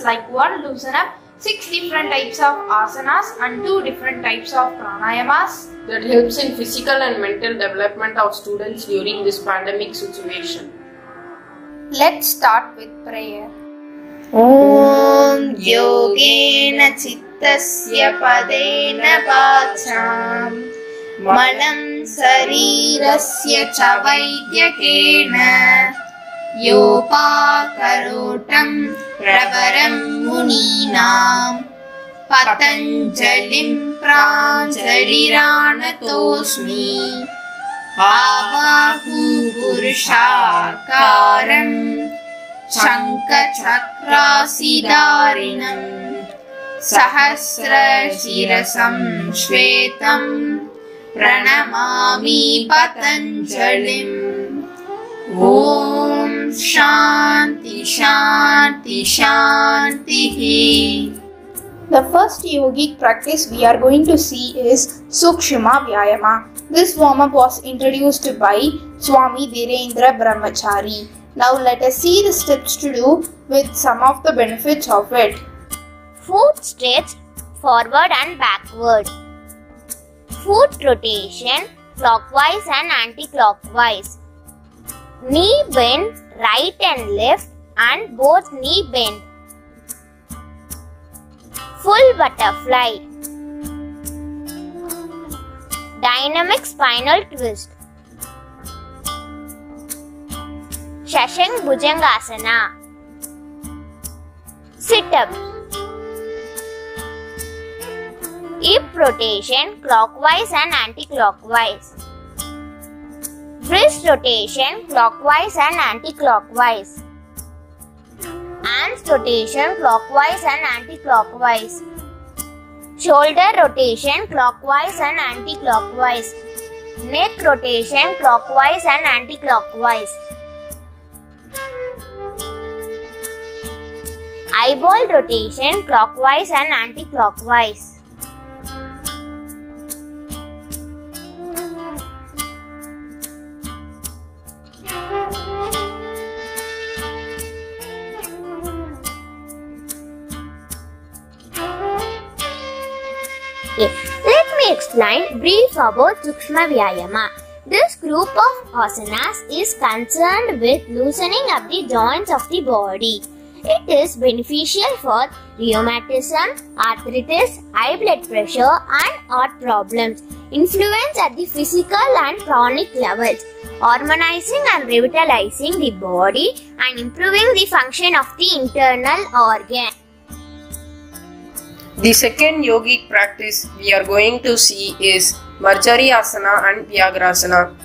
practices like 1 loosen up, 6 different types of asanas and 2 different types of pranayamas. That helps in physical and mental development of students during this pandemic situation. Let's start with prayer. ॐ योगेन चित्तस्य पदेन वाचाम् मलं शरीरस्य च वैद्यकेन योपाकरोटं प्रवरं मुनीनां पतञ्जलिं प्राञ्जलिरानतोऽस्मि। आवाहु पुरुषाकारम् शङ्खचक्रासिदारिणम् सहस्रशिरसं श्वेतं प्रणमामि पतञ्जलिम्। ॐ Shanti Shanti Shanti. The first yogic practice we are going to see is Sukshma Vyayama. This warm up was introduced by Swami Dhirendra Brahmachari. Now let us see the steps to do with some of the benefits of it. Foot stretch forward and backward. Foot rotation clockwise and anti-clockwise. Knee bend right and left and both knee bend. Full butterfly. Dynamic spinal twist. Shashank Bhujangasana. Sit up. Hip rotation clockwise and anti-clockwise. Wrist rotation clockwise and anti-clockwise. Hands rotation clockwise and anti-clockwise. Shoulder rotation clockwise and anti-clockwise. Neck rotation clockwise and anti-clockwise. Eyeball rotation clockwise and anti-clockwise. Okay, let me explain brief about Sukshma Vyayama. This group of asanas is concerned with loosening up the joints of the body. It is beneficial for rheumatism, arthritis, high blood pressure and heart problems. Influence at the physical and chronic levels. Harmonizing and revitalizing the body and improving the function of the internal organ. The second yogic practice we are going to see is Marjari Asana and Vyagrasana.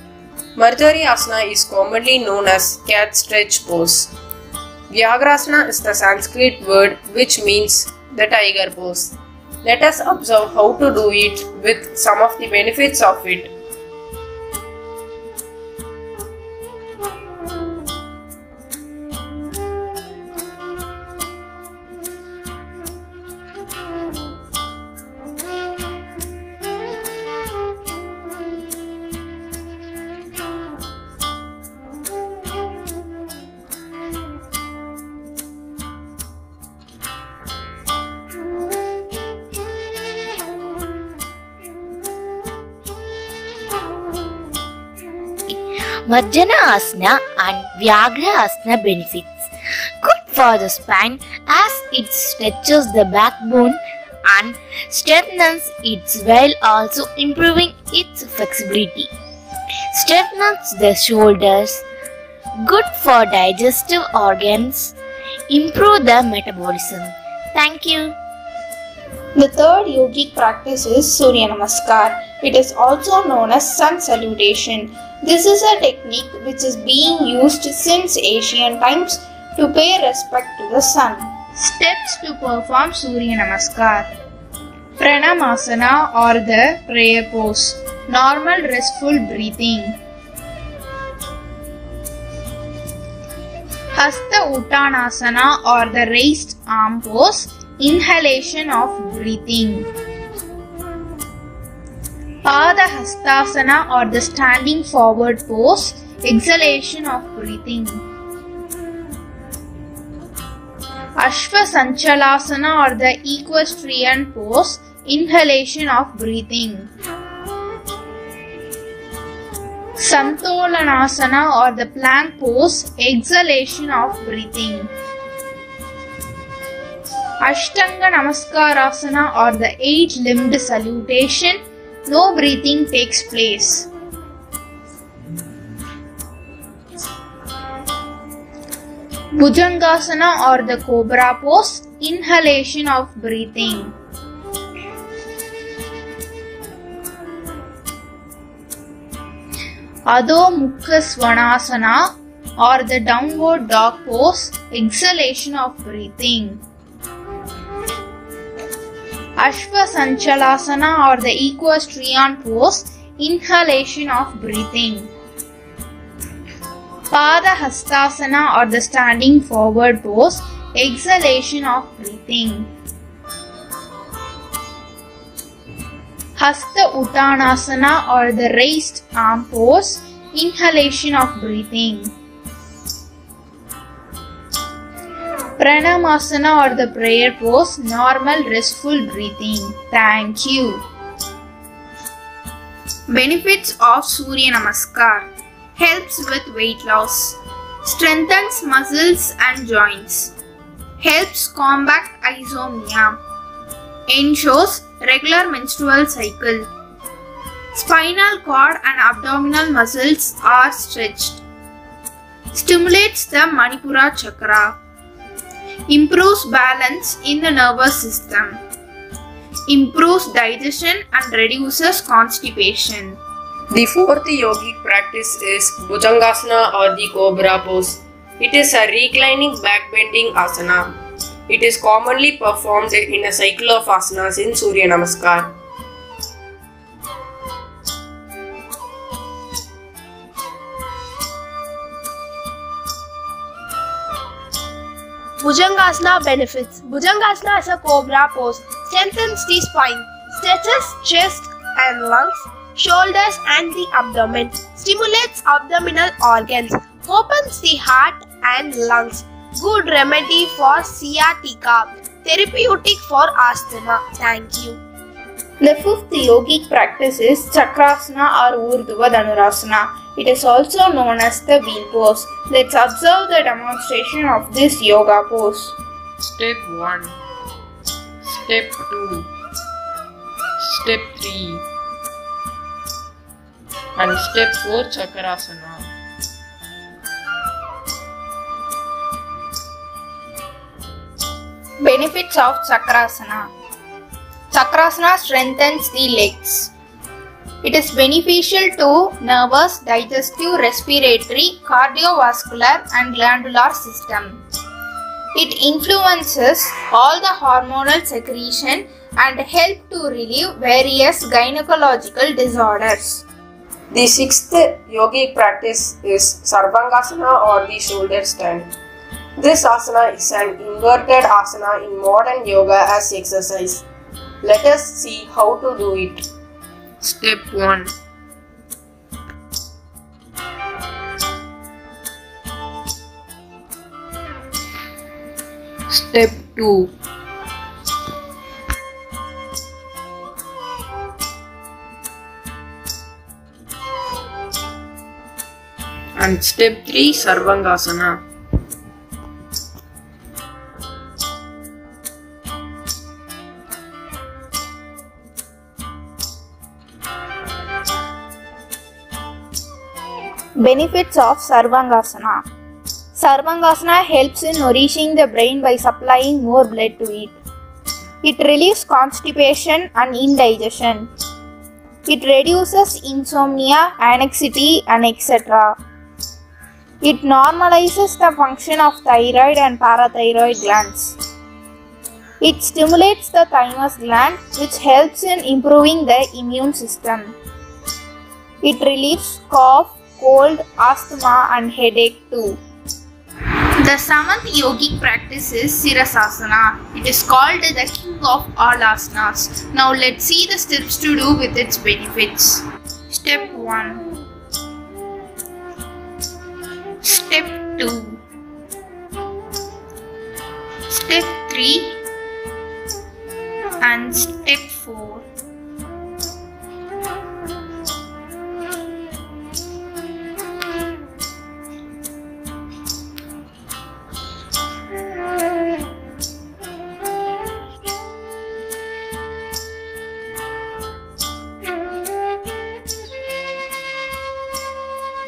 Marjari Asana is commonly known as cat stretch pose. Vyagrasana is the Sanskrit word which means the tiger pose. Let us observe how to do it with some of the benefits of it. Marjari Asana and Vyagra Asana benefits. Good for the spine as it stretches the backbone and strengthens its while also improving its flexibility. Strengthens the shoulders. Good for digestive organs. Improve the metabolism. Thank you. The third yogic practice is Surya Namaskar. It is also known as sun salutation. This is a technique which is being used since ancient times to pay respect to the sun. Steps to perform Surya Namaskar. Pranamasana or the prayer pose. Normal restful breathing. Hasta Uttanasana or the raised arm pose. Inhalation of breathing. Pada Hastasana or the standing forward pose, exhalation of breathing. Ashwa Sanchalasana or the equestrian pose, inhalation of breathing. Santolanasana or the plank pose, exhalation of breathing. Ashtanga Namaskarasana or the eight limbed salutation, no breathing takes place. Bhujangasana or the cobra pose, inhalation of breathing. Adho Mukha Svanasana or the downward dog pose, exhalation of breathing. Ashwa Sanchalasana or the equestrian pose, inhalation of breathing. Pada Hastasana or the standing forward pose, exhalation of breathing. Hasta Uttanasana or the raised arm pose, inhalation of breathing. Pranamasana or the prayer pose, normal restful breathing. Thank you. Benefits of Surya Namaskar helps with weight loss, strengthens muscles and joints, helps combat insomnia, ensures regular menstrual cycle. Spinal cord and abdominal muscles are stretched. Stimulates the Manipura chakra. Improves balance in the nervous system. Improves digestion and reduces constipation. The fourth yogic practice is Bhujangasana or the Cobra pose. It is a reclining back bending asana. It is commonly performed in a cycle of asanas in Surya Namaskar. Bhujangasana benefits. Bhujangasana is a cobra pose. Strengthens the spine, stretches chest and lungs, shoulders and the abdomen, stimulates abdominal organs, opens the heart and lungs. Good remedy for sciatica. Therapeutic for asthma. Thank you. The fifth yogic practice is Chakrasana or Urdhva Dhanurasana. It is also known as the wheel pose. Let's observe the demonstration of this yoga pose. Step 1 Step 2 Step 3 and step 4 Chakrasana. Benefits of Chakrasana Chakrasana strengthens the legs. It is beneficial to nervous, digestive, respiratory, cardiovascular, and glandular system. It influences all the hormonal secretion and help to relieve various gynecological disorders. The sixth yogic practice is Sarvangasana or the shoulder stand. This asana is an inverted asana in modern yoga as exercise. Let us see how to do it. Step 1 Step 2 and step 3 Sarvangasana. Benefits of Sarvangasana Sarvangasana helps in nourishing the brain by supplying more blood to it. It relieves constipation and indigestion. It reduces insomnia, anxiety, and etc. It normalizes the function of thyroid and parathyroid glands. It stimulates the thymus gland, which helps in improving the immune system. It relieves cough, cold, asthma, and headache too. The seventh yogic practice is Sirasasana. It is called the king of all asanas. Now let's see the steps to do with its benefits. Step 1 Step 2 Step 3 and Step 4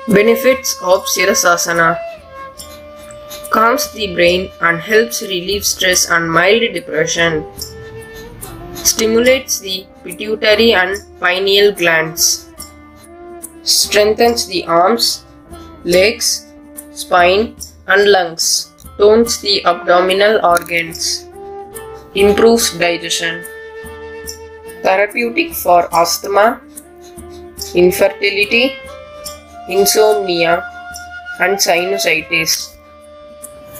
Benefits of Sirasasana calms the brain and helps relieve stress and mild depression. Stimulates the pituitary and pineal glands. Strengthens the arms, legs, spine, and lungs. Tones the abdominal organs. Improves digestion. Therapeutic for asthma, infertility, insomnia, and sinusitis.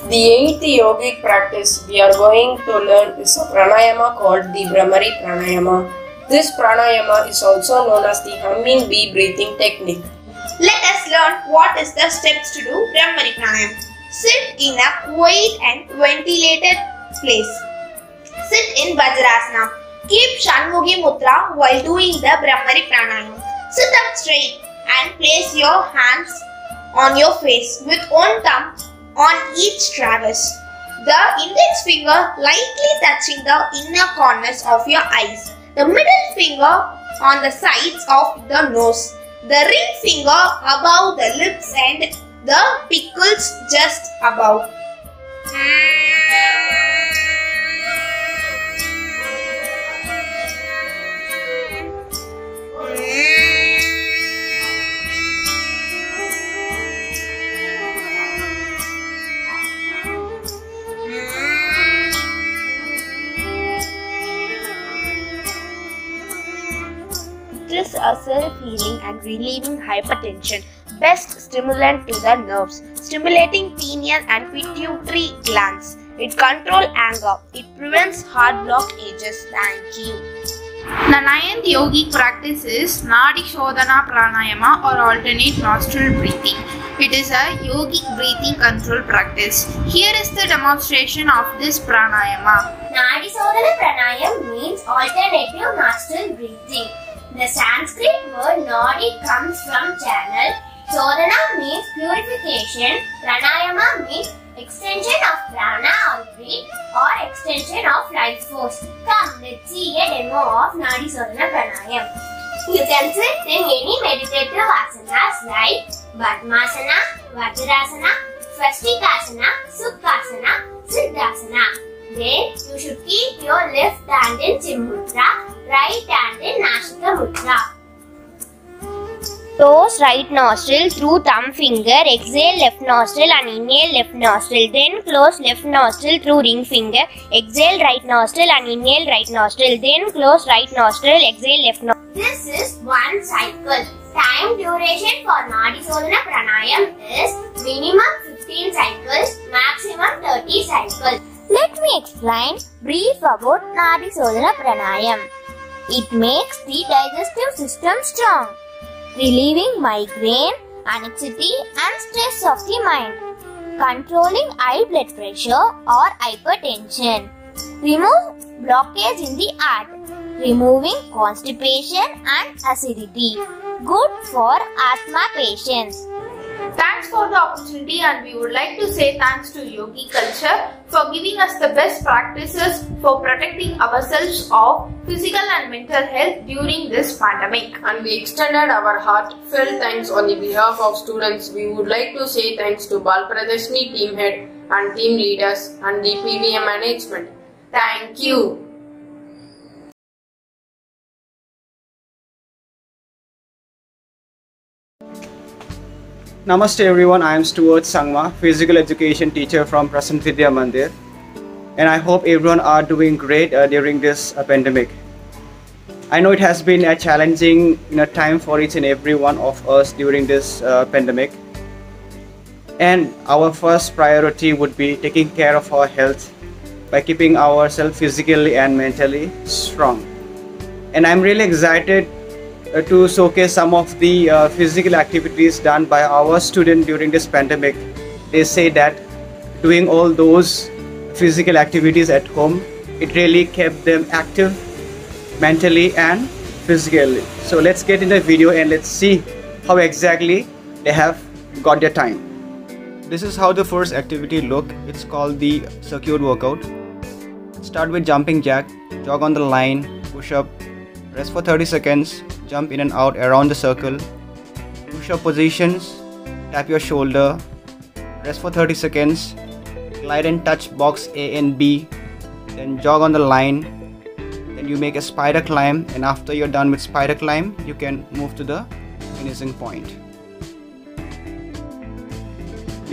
The eighth yogic practice we are going to learn is a pranayama called the Bhramari Pranayama. This pranayama is also known as the humming bee breathing technique. Let us learn what is the steps to do Bhramari Pranayam. Sit in a quiet and ventilated place. Sit in Vajrasana. Keep Shanmukhi Mudra while doing the Bhramari Pranayam. Sit up straight and place your hands on your face with one thumb on each traverse. The index finger lightly touching the inner corners of your eyes. The middle finger on the sides of the nose. The ring finger above the lips and the pickles just above. This muscle healing and relieving hypertension. Best stimulant to the nerves, stimulating pineal and pituitary glands. It controls anger. It prevents heart blockages. Thank you. The ninth yogic practice is Nadi Shodhana Pranayama or alternate nostril breathing. It is a yogic breathing control practice. Here is the demonstration of this pranayama. Nadi Sodhana Pranayam means alternative nostril breathing. The Sanskrit word Nadi comes from channel. Sodhana means purification. Pranayama means extension of prana or breath or extension of life force. Come, let's see a demo of Nadi Sodhana Pranayam. You can sit in any meditative asanas like Padmasana, Vajrasana, Svastikasana, Sukhasana, Siddhasana. Then you should keep your left hand in Chimmudra, right hand in Nashika Mudra. Close right nostril through thumb finger, exhale left nostril and inhale left nostril. Then close left nostril through ring finger, exhale right nostril and inhale right nostril. Then close right nostril, exhale left nostril. This is one cycle. Time duration for Nadi Sodhana Pranayam is minimum 15 cycles, maximum 30 cycles. Let me explain brief about Nadi Sodhana Pranayam. It makes the digestive system strong, relieving migraine, anxiety and stress of the mind, controlling high blood pressure or hypertension, remove blockage in the heart, removing constipation and acidity, good for asthma patients. Thanks for the opportunity and we would like to say thanks to Yogi Culture for giving us the best practices for protecting ourselves of physical and mental health during this pandemic. And we extended our heartfelt thanks on the behalf of students. We would like to say thanks to Baal Pradharshini team head and team leaders and the PVM management. Thank you. Namaste everyone, I am Stuart Sangma, physical education teacher from Prasanna Vidya Mandir. And I hope everyone are doing great uh, during this uh, pandemic. I know it has been a challenging you know, time for each and every one of us during this uh, pandemic. And our first priority would be taking care of our health by keeping ourselves physically and mentally strong. And I'm really excited uh, to showcase some of the uh, physical activities done by our students during this pandemic. They say that doing all those physical activities at home, it really kept them active mentally and physically. So let's get in the video and let's see how exactly they have got their time. This is how the first activity look. It's called the circuit workout. Start with jumping jack, jog on the line, push up, rest for 30 seconds, jump in and out around the circle, push up positions, tap your shoulder, rest for 30 seconds, glide and touch box A and B, then jog on the line, then you make a spider climb. And after you're done with spider climb, you can move to the finishing point.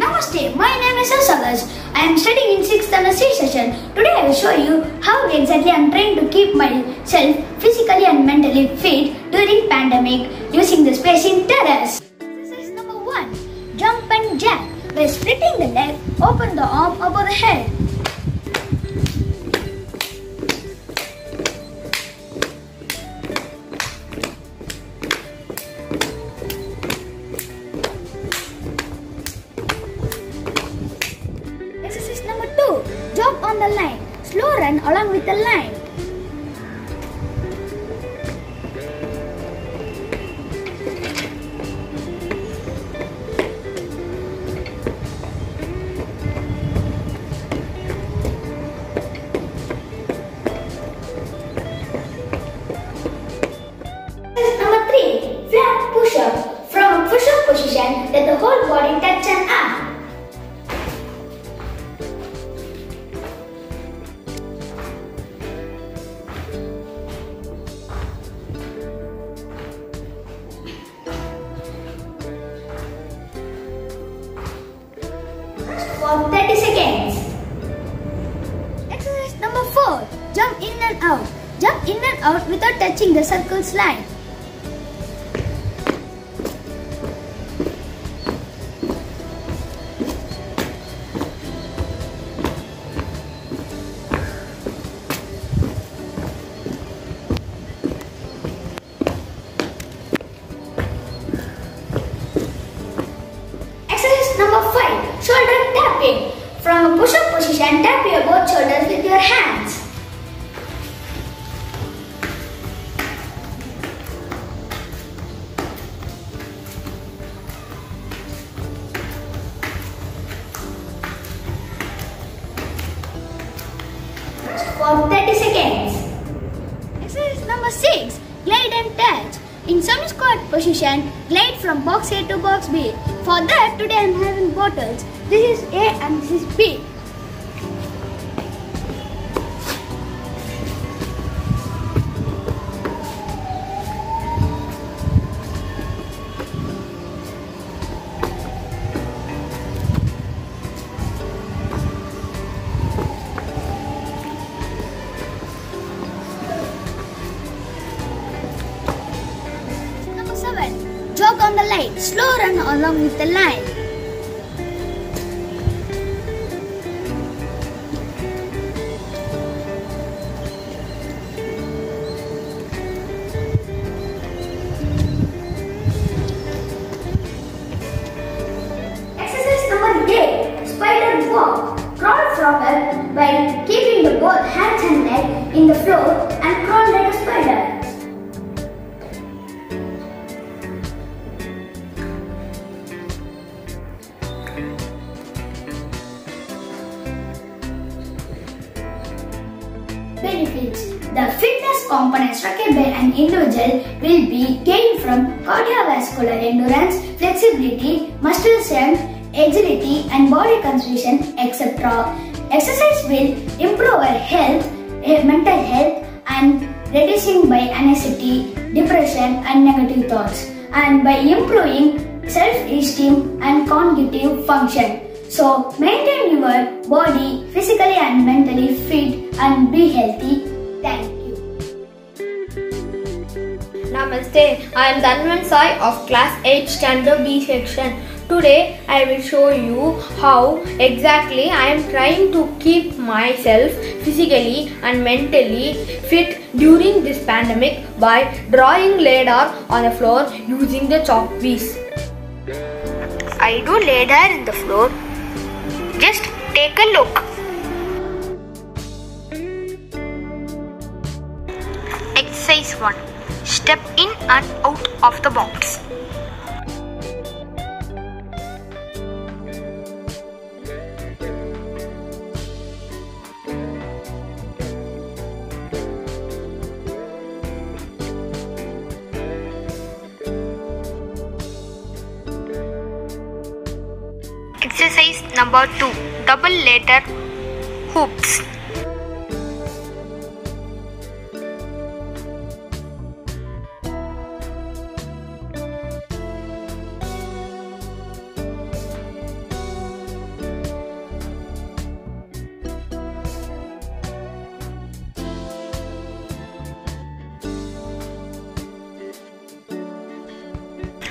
Namaste, my name is Asagas. I am studying in 6th and semester session. Today I will show you how exactly I am trying to keep myself physically and mentally fit during pandemic using the spacing terrace. This is number 1. Jump and jack. By splitting the leg, open the arm above the head. The line. With the line. Function. So maintain your body physically and mentally fit and be healthy. Thank you. Namaste, I am Dhanvan Sai of class 8 standard B section. Today I will show you how exactly I am trying to keep myself physically and mentally fit during this pandemic by drawing ladder on the floor using the chalk piece. I do ladder in the floor. Just take a look. Exercise 1. Step in and out of the box. Number 2. Double ladder hoops.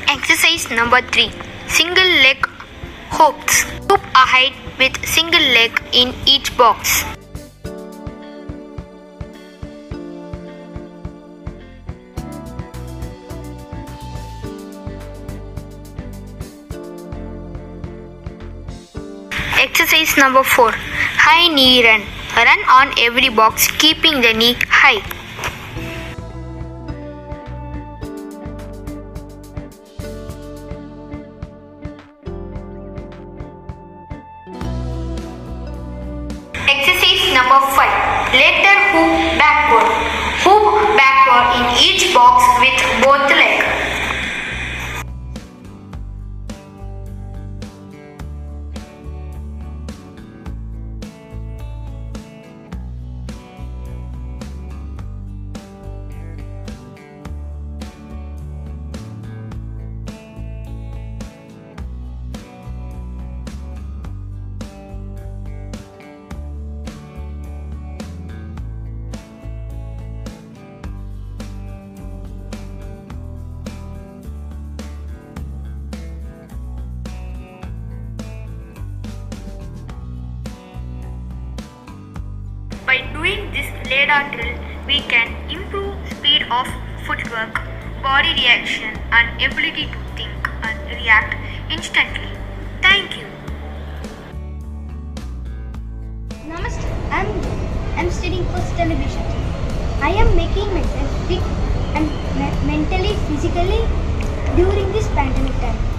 Exercise number 3. Single leg hoops. Ahead with single leg in each box. Exercise number 4. High knee run. Run on every box keeping the knee high. Mentally, physically during this pandemic time.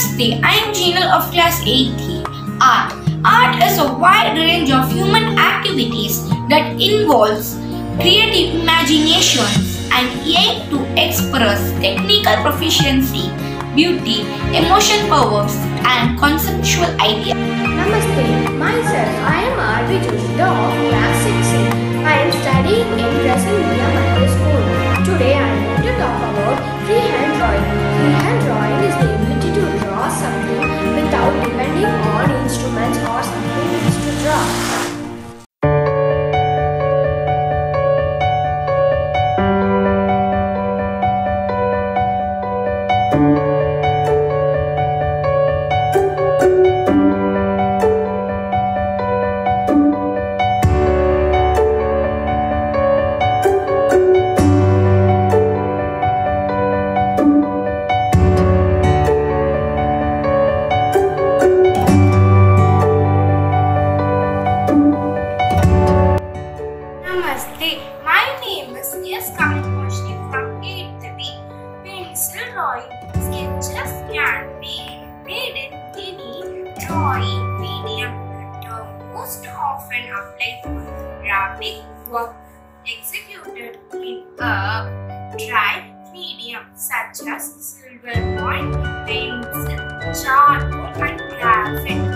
Namaste, I am Jinal of class 8th. Art. Art is a wide range of human activities that involves creative imaginations and aim to express technical proficiency, beauty, emotion powers, and conceptual ideas. Namaste, myself I am Arvi Joshida of class 6 I am studying in Crescent Media Middle School. Today I am going to talk about freehand drawing. Without depending pencil, charcoal and graphite.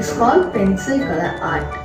Is called pencil color art.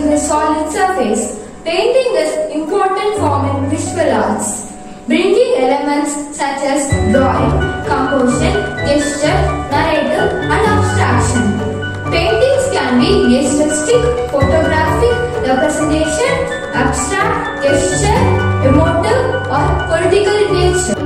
with a solid surface. Painting is important form in visual arts, bringing elements such as drawing, composition, gesture, narrative and abstraction. Paintings can be gesturistic, photographic, representation, abstract, gesture, emotive or political in nature.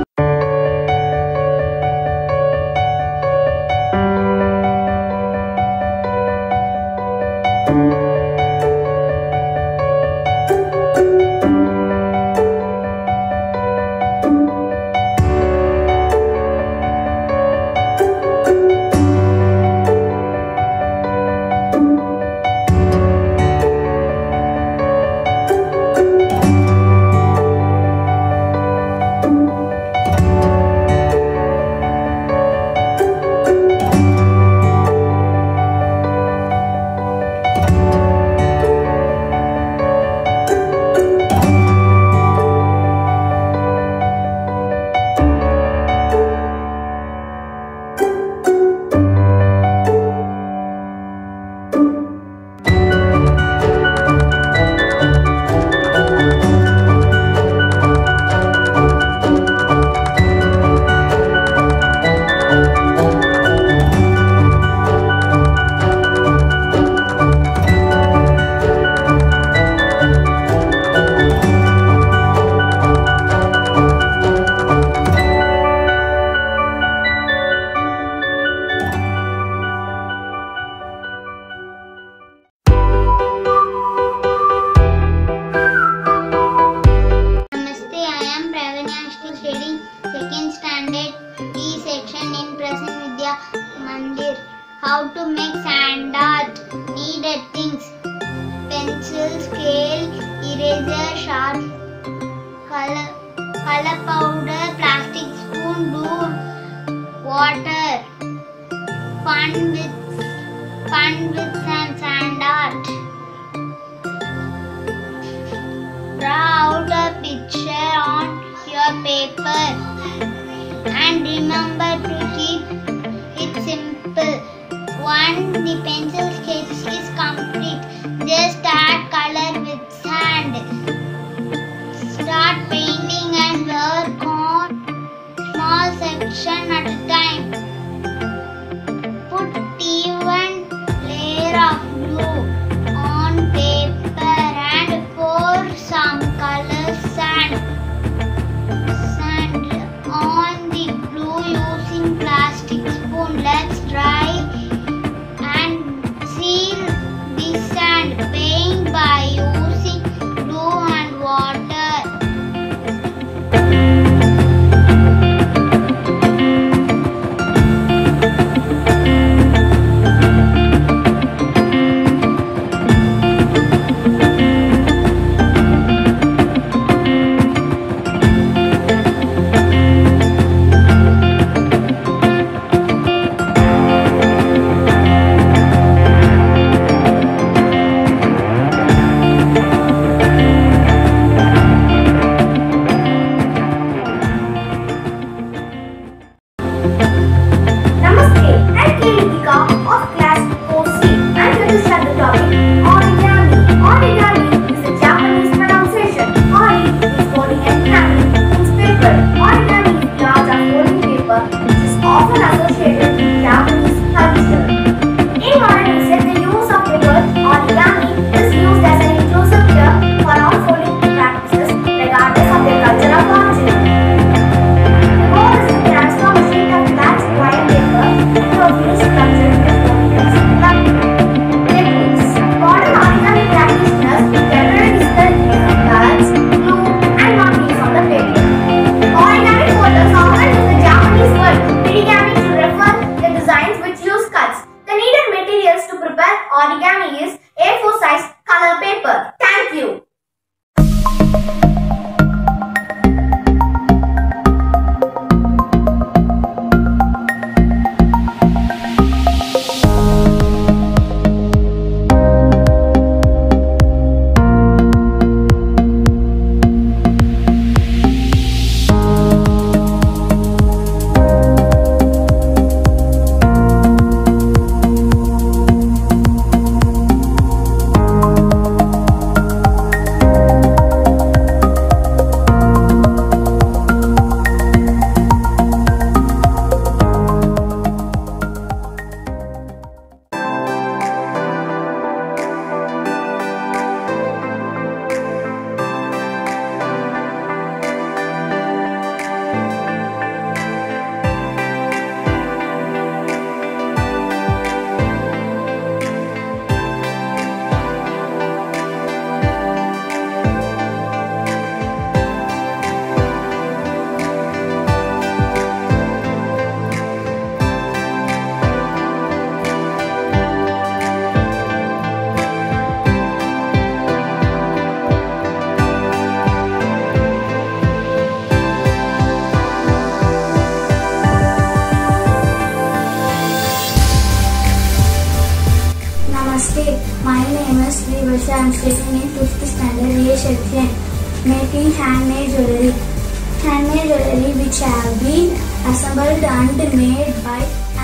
Made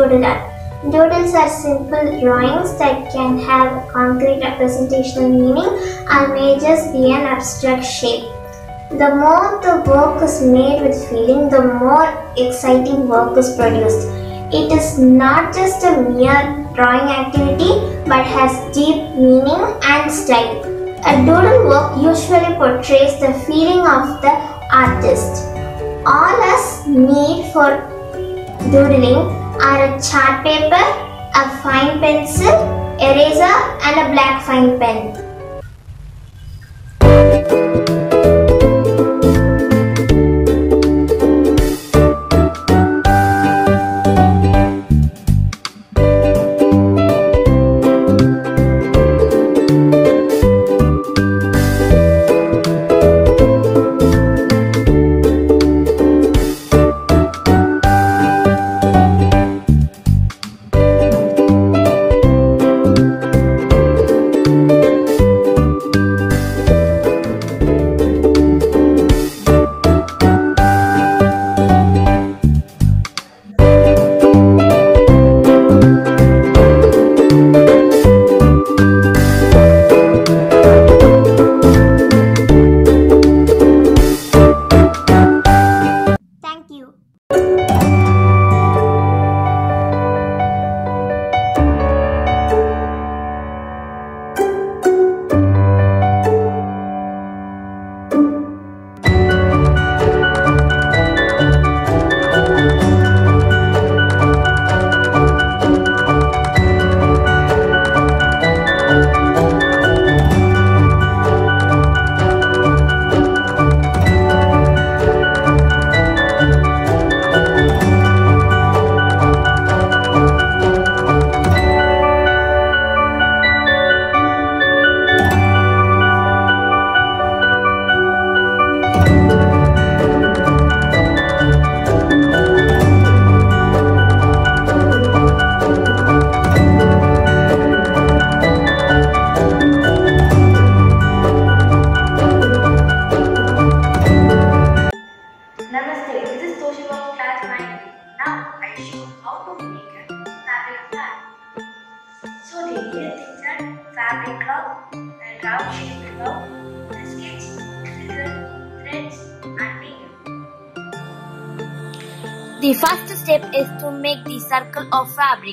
doodle art. Doodles are simple drawings that can have concrete representational meaning or may just be an abstract shape. The more the work is made with feeling, the more exciting work is produced. It is not just a mere drawing activity but has deep meaning and style. A doodle work usually portrays the feeling of the artist. All us need for doodling are a chart paper, a fine pencil, eraser and a black fine pen.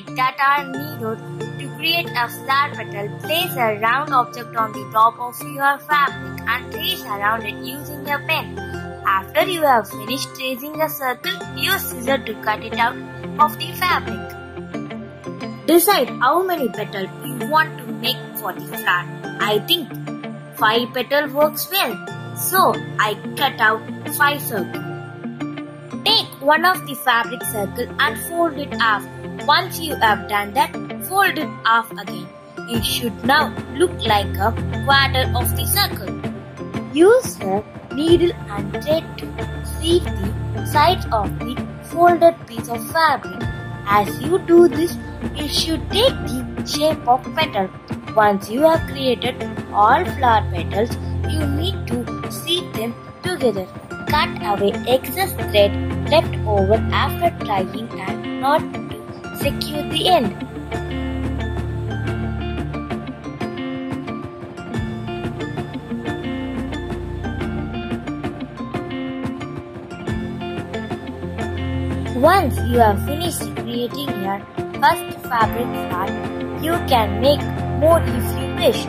That are needed to create a flower petal. Place a round object on the top of your fabric and trace around it using a pen. After you have finished tracing a circle, use scissors to cut it out of the fabric. Decide how many petals you want to make for the flower. I think 5 petal works well, so I cut out 5 circles. One of the fabric circle and fold it half. Once you have done that, fold it half again. It should now look like a quarter of the circle. Use a needle and thread to seek the sides of the folded piece of fabric. As you do this, it should take the shape of petal. Once you have created all flower petals, you need to seat them together. Cut away excess thread left over after tying and knot to secure the end. Once you have finished creating your first fabric flower, you can make more if you wish.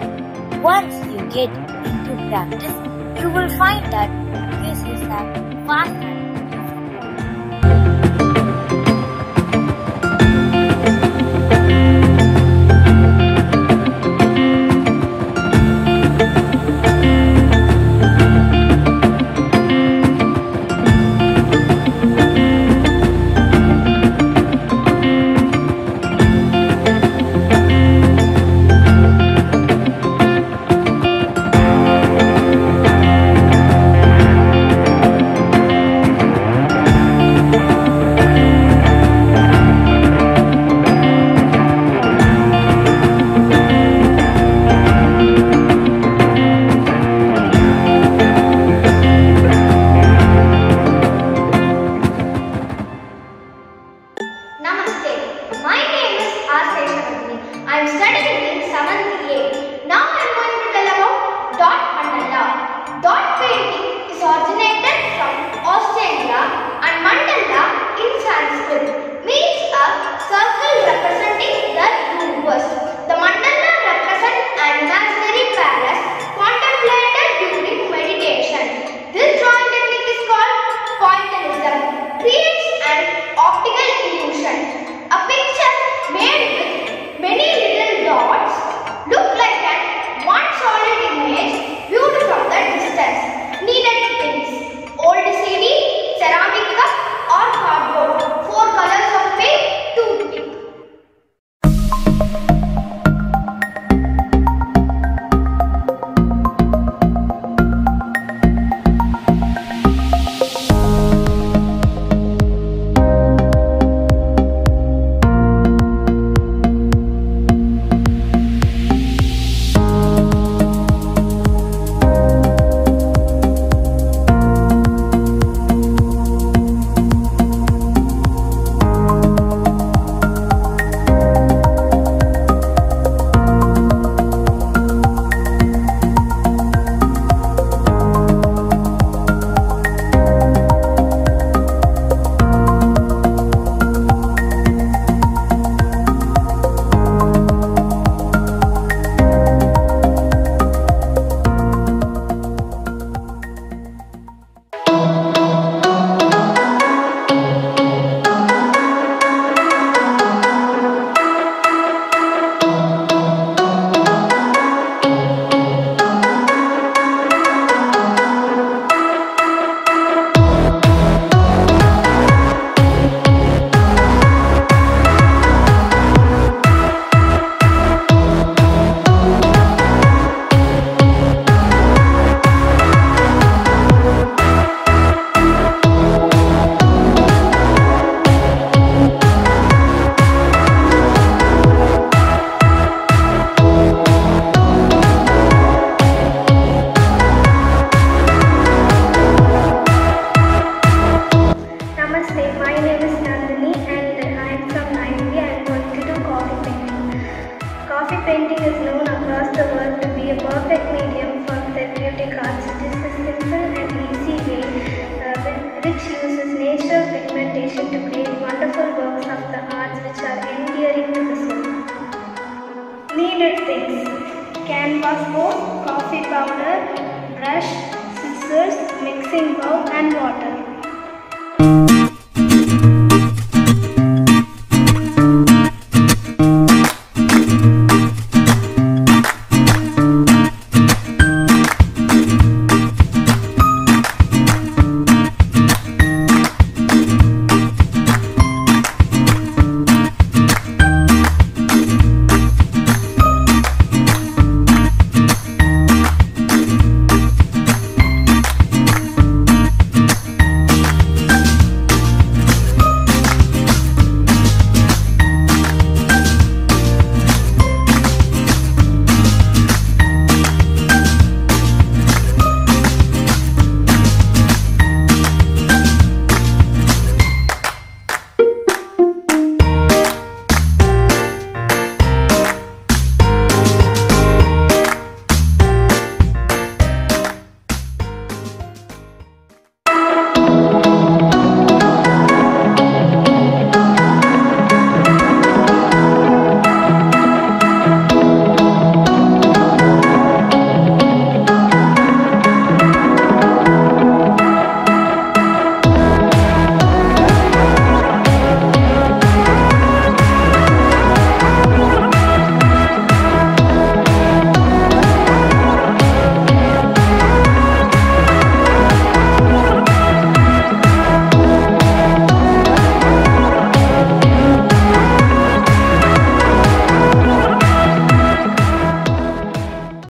Once you get into practice, you will find that this is a fast I am studying in 7th A.